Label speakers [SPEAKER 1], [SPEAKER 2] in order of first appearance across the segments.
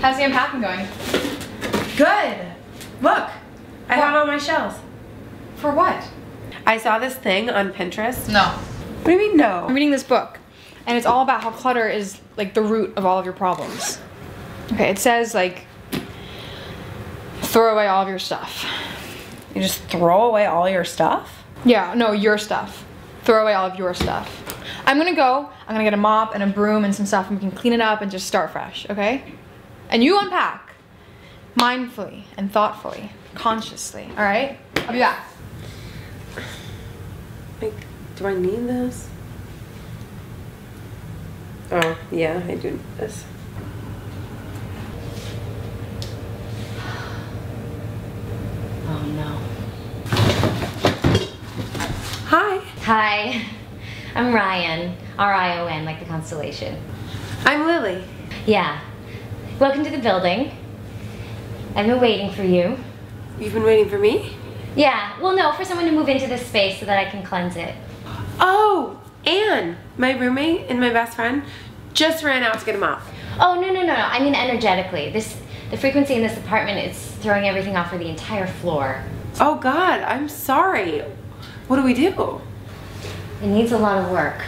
[SPEAKER 1] How's the unpacking going?
[SPEAKER 2] Good. Look, I
[SPEAKER 1] What?
[SPEAKER 2] found all my shells.
[SPEAKER 1] For what?
[SPEAKER 2] I saw this thing on Pinterest.
[SPEAKER 1] No.
[SPEAKER 2] What do you mean no?
[SPEAKER 1] I'm reading this book, and it's all about how clutter is like the root of all of your problems. Okay, it says like throw away all of your stuff.
[SPEAKER 2] You just throw away all your stuff?
[SPEAKER 1] Yeah, no, your stuff. Throw away all of your stuff. I'm gonna go, I'm gonna get a mop and a broom and some stuff and we can clean it up and just start fresh, okay? And you unpack mindfully and thoughtfully, consciously, alright? I'll be back.
[SPEAKER 2] Like, do I need this? Oh, yeah, I do need this.
[SPEAKER 3] Oh no.
[SPEAKER 2] Hi,
[SPEAKER 3] Hi, I'm Rion. R I O N, like the constellation.
[SPEAKER 2] I'm Lily.
[SPEAKER 3] Yeah. Welcome to the building. I've been waiting for you.
[SPEAKER 2] You've been waiting for me?
[SPEAKER 3] Yeah, well, no, for someone to move into this space so that I can cleanse it.
[SPEAKER 2] Oh, Anne, my roommate and my best friend, just ran out to get a mop.
[SPEAKER 3] Oh, no, no, no, no. I mean energetically. This, the frequency in this apartment is throwing everything off for the entire floor.
[SPEAKER 2] Oh God, I'm sorry. What do we do?
[SPEAKER 3] It needs a lot of work.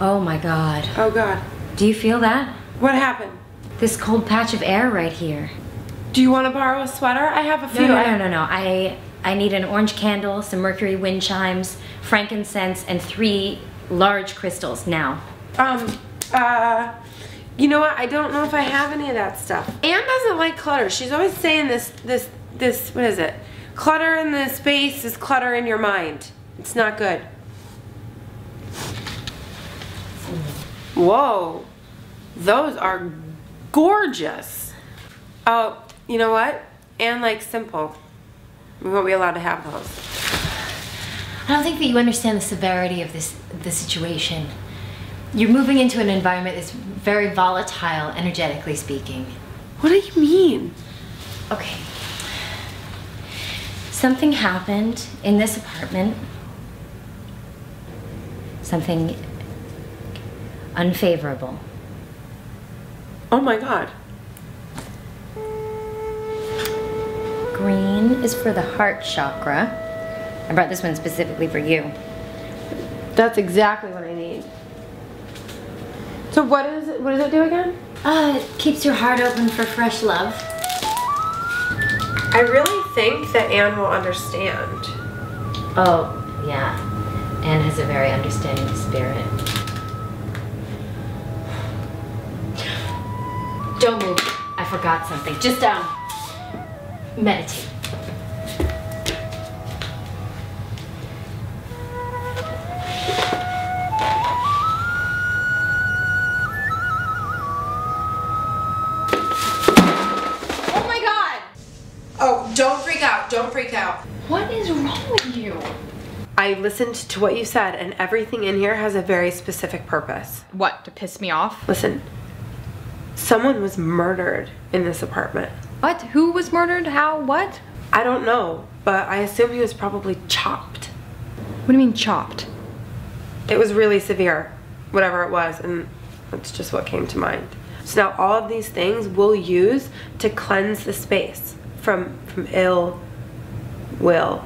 [SPEAKER 3] Oh my god.
[SPEAKER 2] Oh God,
[SPEAKER 3] Do you feel that?
[SPEAKER 2] what happened?
[SPEAKER 3] This cold patch of air right here.
[SPEAKER 2] Do you want to borrow a sweater? I have a few.
[SPEAKER 3] No, no, no, no, no. I I need an orange candle, some mercury wind chimes, frankincense, and three large crystals now.
[SPEAKER 2] Um, uh, you know what? I don't know if I have any of that stuff. Anne doesn't like clutter. She's always saying this, this, this, what is it? Clutter in the space is clutter in your mind. It's not good. Whoa. Those are gorgeous. Oh, you know what? Anne likes simple. We won't be allowed to have those.
[SPEAKER 3] I don't think that you understand the severity of this the situation. You're moving into an environment that's very volatile, energetically speaking.
[SPEAKER 2] What do you mean?
[SPEAKER 3] Okay. Something happened in this apartment. Something unfavorable.
[SPEAKER 2] Oh my god.
[SPEAKER 3] Green is for the heart chakra. I brought this one specifically for you.
[SPEAKER 2] That's exactly what I need. So what is it? What does it do again?
[SPEAKER 3] Uh, it keeps your heart open for fresh love.
[SPEAKER 2] I really think that Anne will understand.
[SPEAKER 3] Oh, yeah. Anne has a very understanding spirit. Don't move. I forgot something. Just, um, meditate.
[SPEAKER 1] Oh my god!
[SPEAKER 2] Oh, don't freak out. Don't freak out.
[SPEAKER 1] What is wrong with you?
[SPEAKER 2] I listened to what you said, and everything in here has a very specific purpose.
[SPEAKER 1] What, to piss me off?
[SPEAKER 2] Listen, someone was murdered in this apartment.
[SPEAKER 1] What? Who was murdered? How? What?
[SPEAKER 2] I don't know, but I assume he was probably chopped.
[SPEAKER 1] What do you mean chopped?
[SPEAKER 2] It was really severe, whatever it was, and that's just what came to mind. So now all of these things we'll use to cleanse the space from from ill will.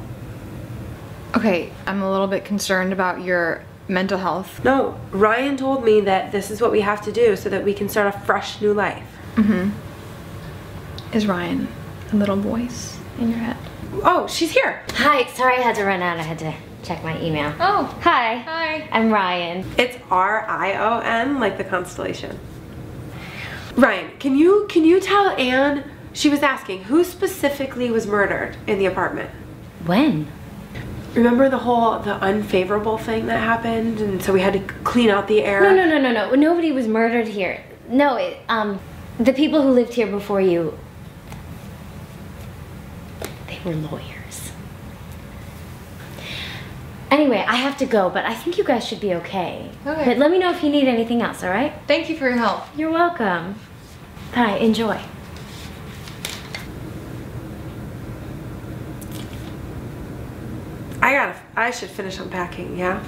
[SPEAKER 1] Okay, I'm a little bit concerned about your mental health.
[SPEAKER 2] No, Rion told me that this is what we have to do so that we can start a fresh new life. Mm-hmm.
[SPEAKER 1] Is Rion a little voice in your head?
[SPEAKER 2] Oh, she's here.
[SPEAKER 3] Hi, sorry I had to run out. I had to check my email.
[SPEAKER 1] Oh,
[SPEAKER 3] Hi.
[SPEAKER 1] hi.
[SPEAKER 3] I'm Rion.
[SPEAKER 2] It's R I O N like the constellation. Rion, can you can you tell Anne she was asking who specifically was murdered in the apartment?
[SPEAKER 3] When?
[SPEAKER 2] Remember the whole the unfavorable thing that happened and so we had to clean out the air?
[SPEAKER 3] No, no, no, no, no. Nobody was murdered here. No, it, um, the people who lived here before you, they were lawyers. Anyway, I have to go, but I think you guys should be okay.
[SPEAKER 1] Okay.
[SPEAKER 3] But let me know if you need anything else, all right?
[SPEAKER 1] Thank you for your help.
[SPEAKER 3] You're welcome. Bye, enjoy.
[SPEAKER 2] I gotta I should finish unpacking, yeah?